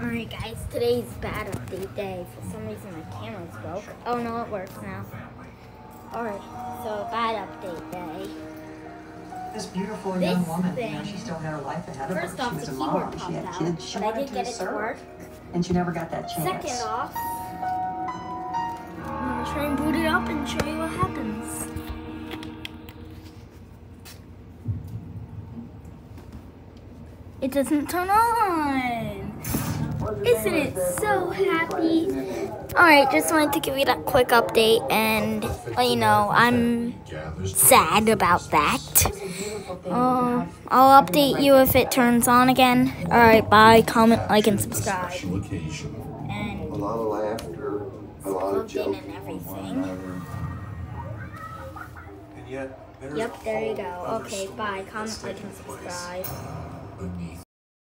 Alright guys, today's bad update day. For some reason my camera's broke. Oh no, it works now. Alright, so bad update day. This beautiful This young woman, you know, she still had her life ahead of her. First She off, was the a keyboard mom. She had out, kids. She but I wanted did to get it to serve, work. and she never got that chance. Second off, I'm gonna try and boot it up and show you what happens. It doesn't turn on. Isn't it so happy? Alright, just wanted to give you that quick update and let you know I'm sad about that. Uh, I'll update you if it turns on again. Alright, bye. Comment, like, and subscribe. And A lot of laughter, a lot of joking. and everything. And yet, there's Yep, there you go. Okay, bye. Comment, like, and subscribe.